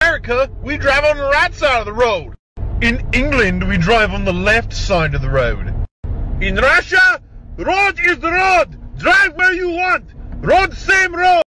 America, we drive on the right side of the road. In England, we drive on the left side of the road. In Russia, road is the road. Drive where you want. Road, same road.